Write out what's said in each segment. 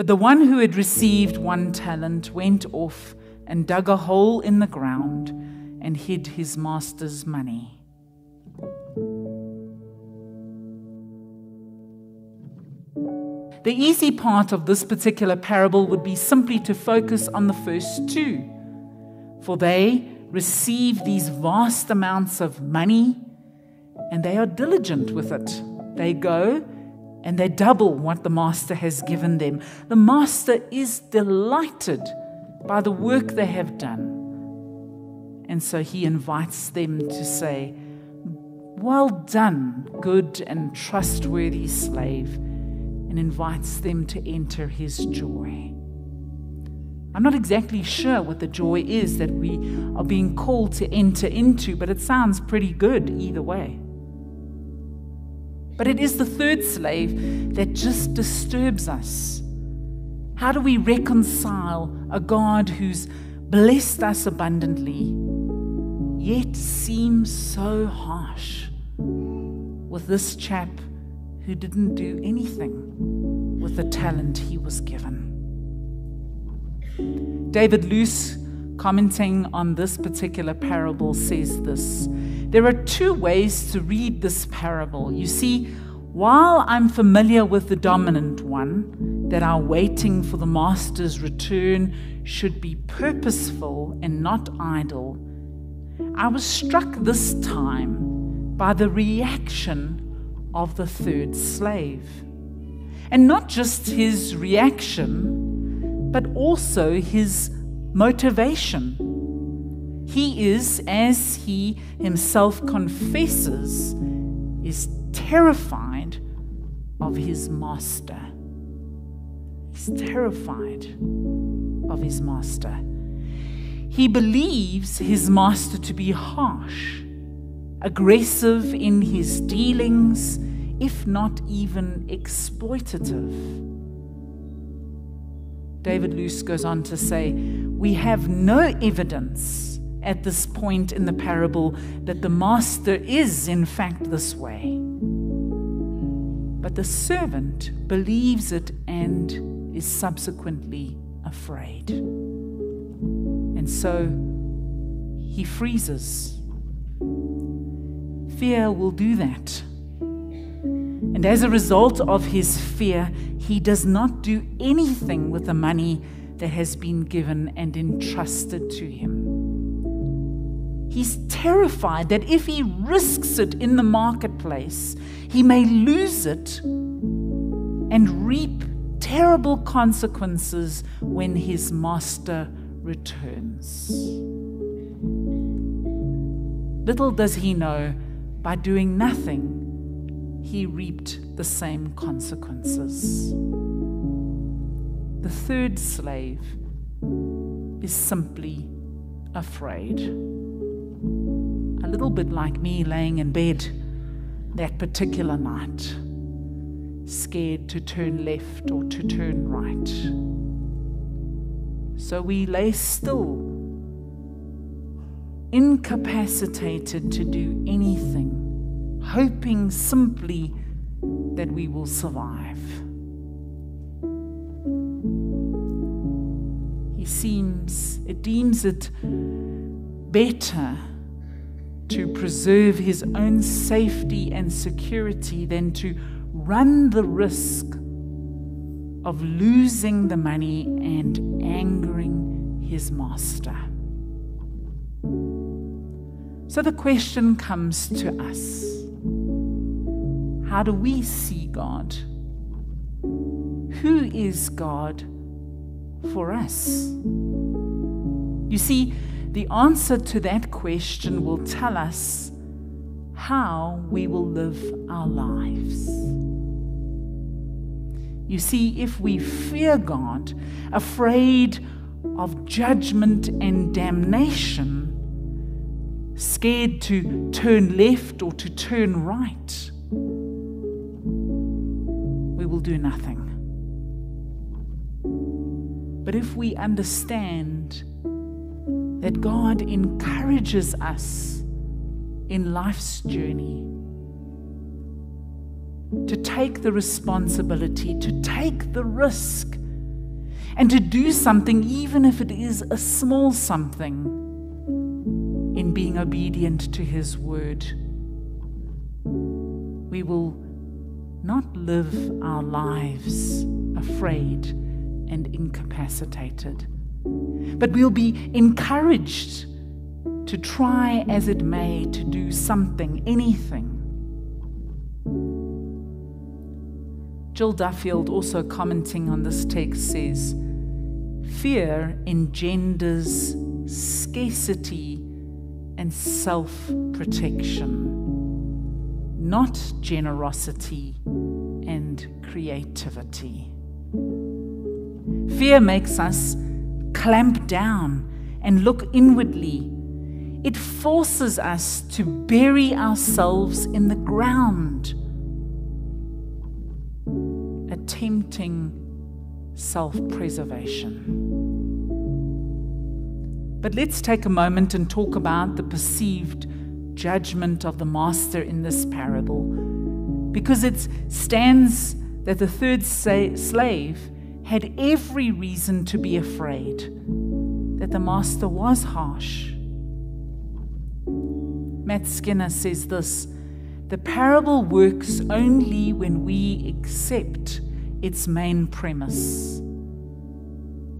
But the one who had received one talent went off and dug a hole in the ground and hid his master's money. The easy part of this particular parable would be simply to focus on the first two, for they receive these vast amounts of money and they are diligent with it. They go and they double what the master has given them. The master is delighted by the work they have done. And so he invites them to say, Well done, good and trustworthy slave, and invites them to enter his joy. I'm not exactly sure what the joy is that we are being called to enter into, but it sounds pretty good either way. But it is the third slave that just disturbs us. How do we reconcile a God who's blessed us abundantly, yet seems so harsh with this chap who didn't do anything with the talent he was given? David Lose, commenting on this particular parable, says this There are two ways to read this parable. You see, while I'm familiar with the dominant one, that our waiting for the Master's return should be purposeful and not idle, I was struck this time by the reaction of the third slave. And not just his reaction, but also his motivation. He is, as he himself confesses, is terrified of his master. He's terrified of his master. He believes his master to be harsh, aggressive in his dealings, if not even exploitative. David Lose goes on to say, We have no evidence at this point in the parable that the master is, in fact, this way. But the servant believes it and is subsequently afraid. And so he freezes. Fear will do that. And as a result of his fear, he does not do anything with the money that has been given and entrusted to him. He's terrified that if he risks it in the marketplace, he may lose it and reap terrible consequences when his master returns. Little does he know, by doing nothing, he reaped the same consequences. The third slave is simply afraid. Little bit like me laying in bed that particular night, scared to turn left or to turn right. So we lay still, incapacitated to do anything hoping simply that we will survive. He seems, it deems it better to preserve his own safety and security than to run the risk of losing the money and angering his master. So the question comes to us how do we see God? Who is God for us? You see, the answer to that question will tell us how we will live our lives. You see, if we fear God, afraid of judgment and damnation, scared to turn left or to turn right, we will do nothing. But if we understand that God encourages us in life's journey to take the responsibility, to take the risk, and to do something, even if it is a small something, in being obedient to His word. We will not live our lives afraid and incapacitated, but we'll be encouraged to try as it may to do something, anything. Jill Duffield, also commenting on this text, says, Fear engenders scarcity and self protection, not generosity and creativity. Fear makes us clamp down and look inwardly. It forces us to bury ourselves in the ground, attempting self preservation. But let's take a moment and talk about the perceived judgment of the master in this parable, because it stands that the third slave had every reason to be afraid that the master was harsh. Matt Skinner says this the parable works only when we accept its main premise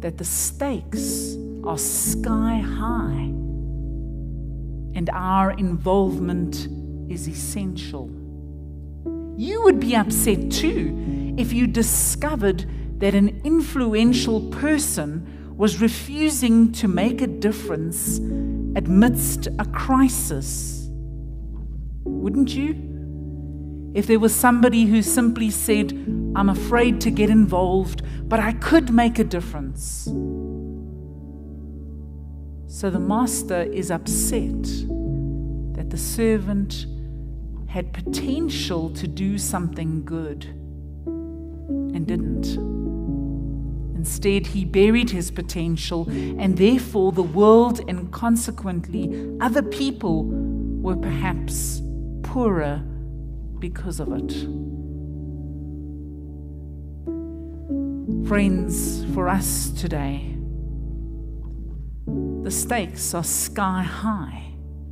that the stakes are sky high and our involvement is essential. You would be upset too if you discovered that an influential person was refusing to make a difference amidst a crisis. Wouldn't you? If there was somebody who simply said, I'm afraid to get involved, but I could make a difference. So the master is upset that the servant had potential to do something good and didn't. Instead, he buried his potential, and therefore the world and consequently other people were perhaps poorer because of it. Friends, for us today, the stakes are sky high.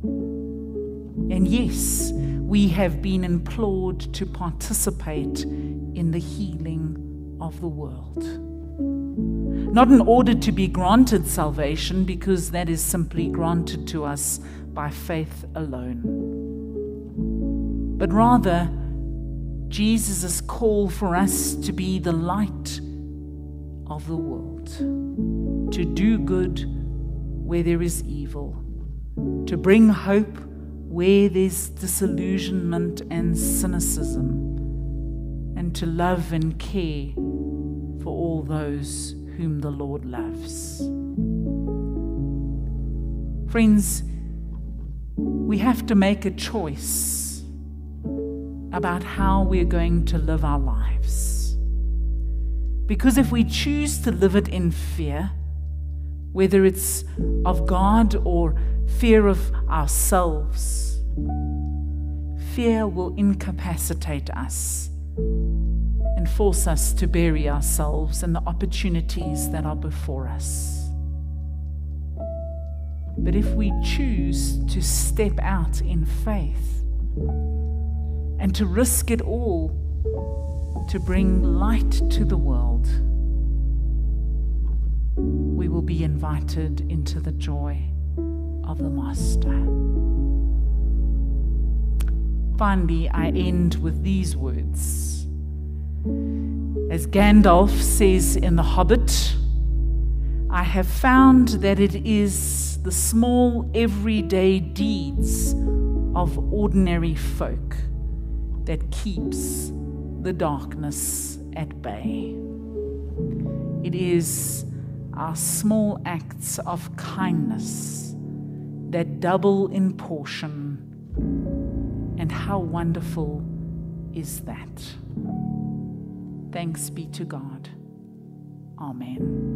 And yes, we have been implored to participate in the healing of the world. Not in order to be granted salvation, because that is simply granted to us by faith alone, but rather Jesus' call for us to be the light of the world, to do good where there is evil, to bring hope where there's disillusionment and cynicism, and to love and care for all those whom the Lord loves. Friends, we have to make a choice about how we're going to live our lives. Because if we choose to live it in fear, whether it's of God or fear of ourselves, fear will incapacitate us and force us to bury ourselves in the opportunities that are before us. But if we choose to step out in faith and to risk it all to bring light to the world, we will be invited into the joy of the Master. Finally, I end with these words. As Gandalf says in The Hobbit, I have found that it is the small everyday deeds of ordinary folk that keeps the darkness at bay. It is our small acts of kindness that double in portion. And how wonderful is that? Thanks be to God. Amen.